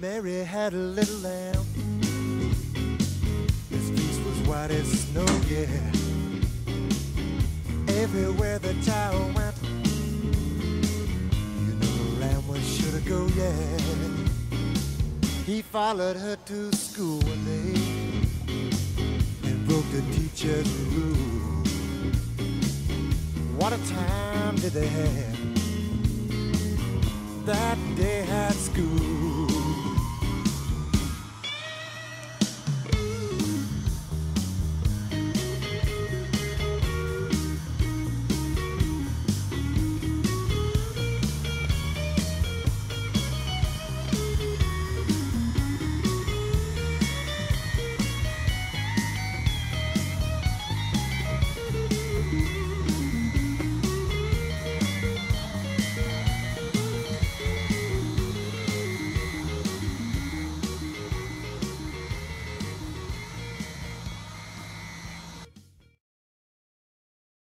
Mary had a little lamb. His face was white as snow, yeah. Everywhere the child went, you know the lamb was sure to go, yeah. He followed her to school one day and broke the teacher's rule. What a time did they have? That day